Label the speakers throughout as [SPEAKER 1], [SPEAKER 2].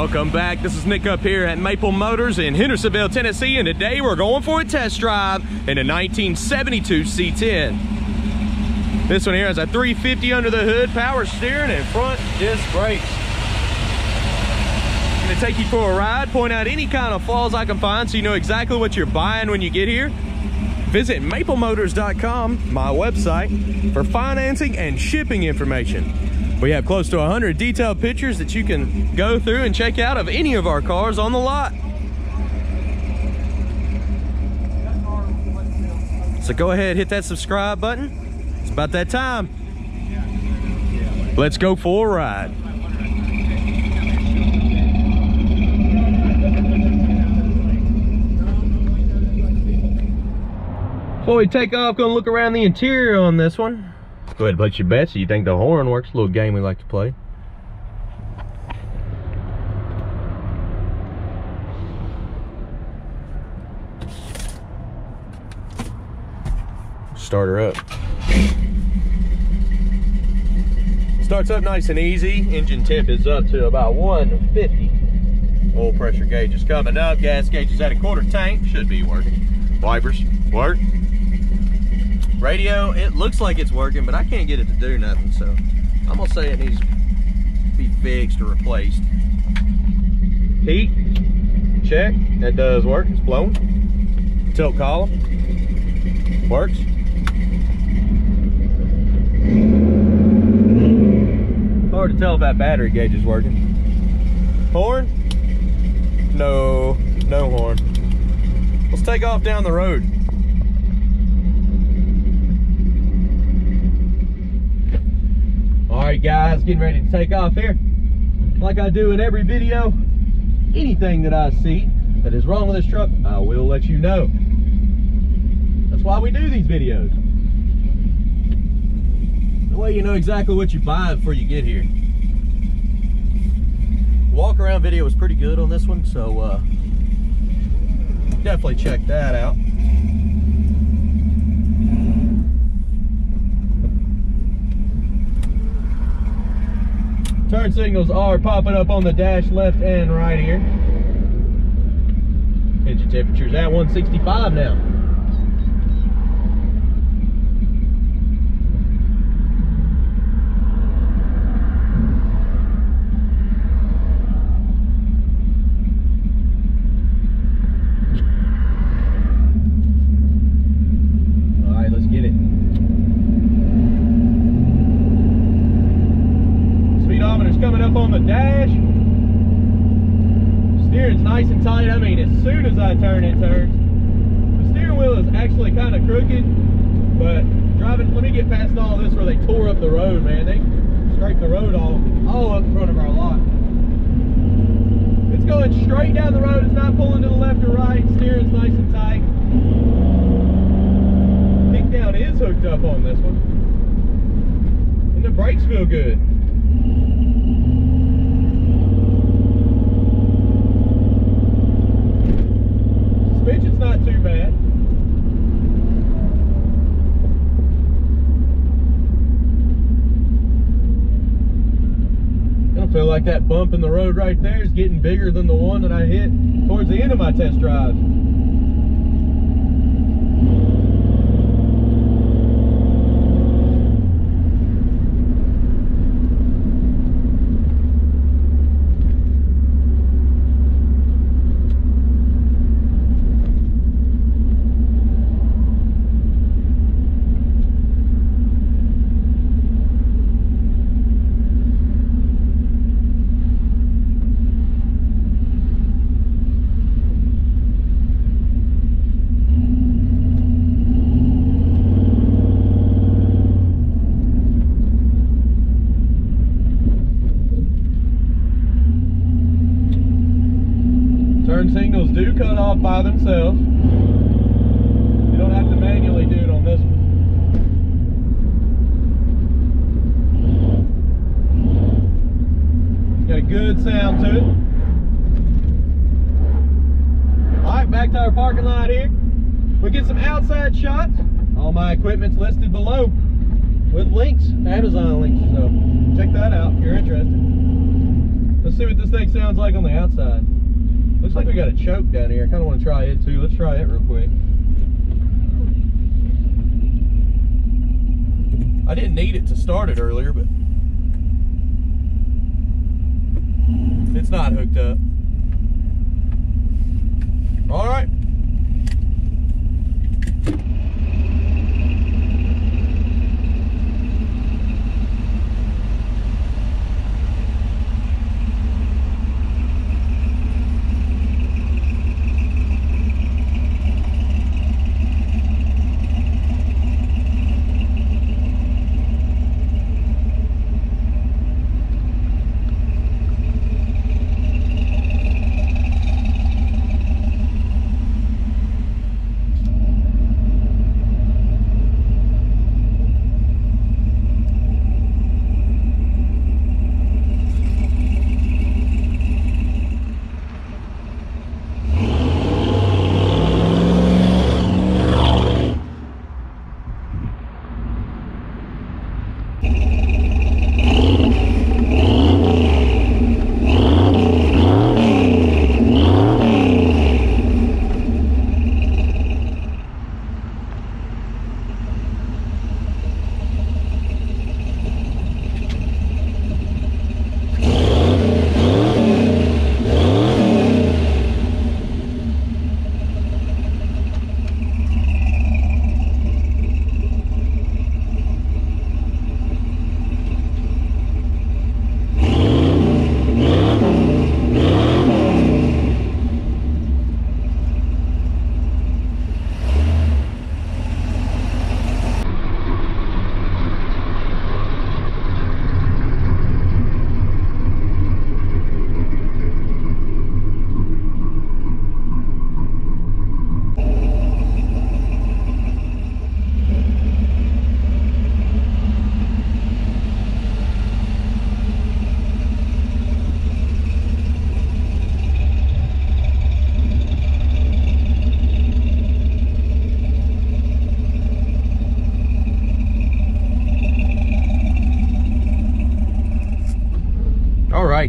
[SPEAKER 1] Welcome back. This is Nick up here at Maple Motors in Hendersonville, Tennessee, and today we're going for a test drive in a 1972 C10. This one here has a 350 under the hood, power steering, and front disc brakes. I'm gonna take you for a ride, point out any kind of flaws I can find so you know exactly what you're buying when you get here. Visit maplemotors.com, my website, for financing and shipping information. We have close to 100 detailed pictures that you can go through and check out of any of our cars on the lot. So go ahead, hit that subscribe button. It's about that time. Let's go for a ride. Before we take off, gonna look around the interior on this one. Go ahead and place your bets. You think the horn works? A little game we like to play. Start her up. Starts up nice and easy. Engine temp is up to about 150. Oil pressure gauge is coming up. Gas gauge is at a quarter tank. Should be working. Wipers work. Radio, it looks like it's working, but I can't get it to do nothing, so I'm gonna say it needs to be fixed or replaced. Heat, check, that does work, it's blowing. Tilt column, works. Hard to tell if that battery gauge is working. Horn? No, no horn. Let's take off down the road. Guys, getting ready to take off here. Like I do in every video, anything that I see that is wrong with this truck, I will let you know. That's why we do these videos. The way you know exactly what you're buying before you get here. Walk around video was pretty good on this one, so uh, definitely check that out. Turn signals are popping up on the dash left and right here. Engine temperature's at 165 now. I mean, as soon as I turn, it turns. The steering wheel is actually kind of crooked, but driving, let me get past all this where they tore up the road, man. They scraped the road all, all up in front of our lot. It's going straight down the road. It's not pulling to the left or right. Steering's nice and tight. Kick down is hooked up on this one. And the brakes feel good. not too bad. I feel like that bump in the road right there is getting bigger than the one that I hit towards the end of my test drive. Do cut off by themselves. You don't have to manually do it on this one. Got a good sound to it. All right, back to our parking lot here. We get some outside shots. All my equipment's listed below with links, Amazon links. So check that out if you're interested. Let's see what this thing sounds like on the outside. Looks like we got a choke down here. I kind of want to try it too. Let's try it real quick. I didn't need it to start it earlier, but it's not hooked up. All right.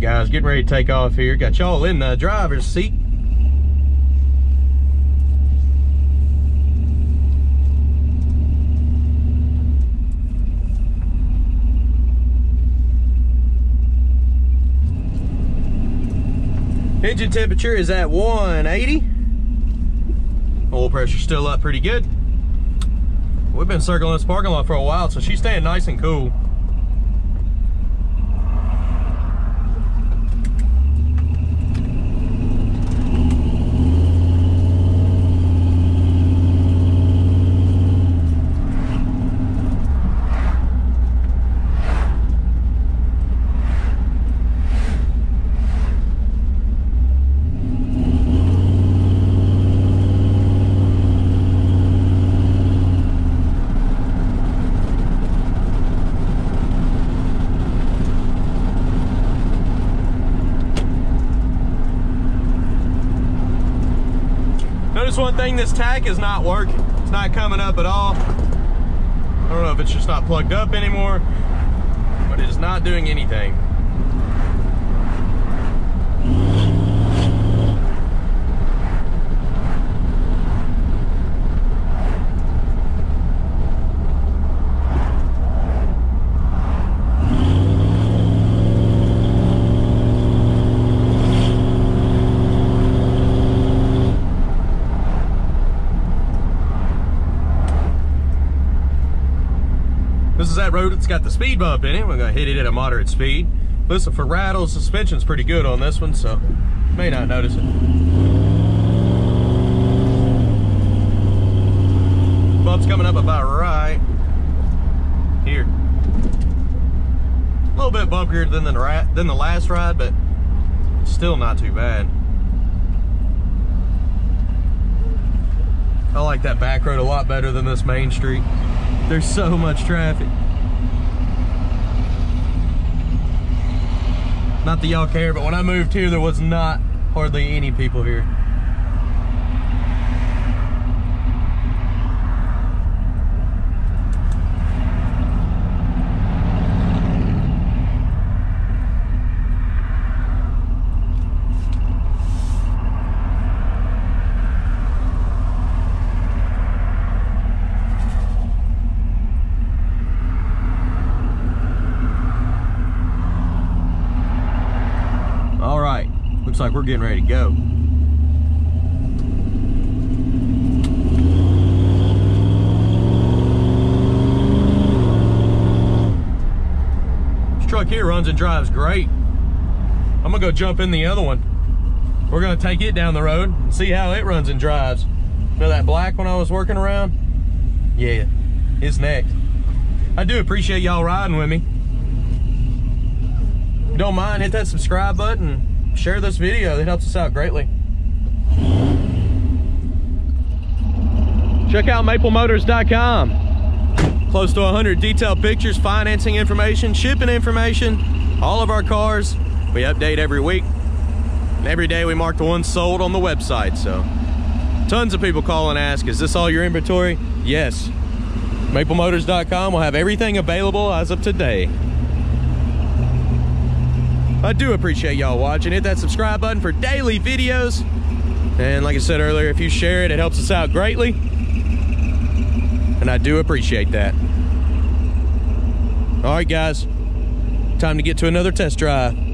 [SPEAKER 1] Right, guys, getting ready to take off here. Got y'all in the driver's seat. Engine temperature is at 180. Oil pressure still up pretty good. We've been circling this parking lot for a while, so she's staying nice and cool. One thing, this tach is not working. It's not coming up at all. I don't know if it's just not plugged up anymore, but it is not doing anything. That road, it's got the speed bump in it. We're gonna hit it at a moderate speed. Listen, for rattles, suspension's pretty good on this one, so may not notice it. Bump's coming up about right here. A little bit bumpier than the, than the last ride, but still not too bad. I like that back road a lot better than this main street. There's so much traffic. Not that y'all care, but when I moved here, there was not hardly any people here. Looks like we're getting ready to go. This truck here runs and drives great. I'm gonna go jump in the other one. We're gonna take it down the road and see how it runs and drives. You know that black one I was working around? Yeah, it's next. I do appreciate y'all riding with me. Don't mind, hit that subscribe button, share this video, it helps us out greatly. Check out maplemotors.com. Close to 100 detailed pictures, financing information, shipping information, all of our cars. We update every week. And every day we mark the ones sold on the website, so. Tons of people call and ask, is this all your inventory? Yes. MapleMotors.com will have everything available as of today. I do appreciate y'all watching. Hit that subscribe button for daily videos. And like I said earlier, if you share it, it helps us out greatly. And I do appreciate that. All right, guys. Time to get to another test drive.